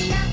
Yeah.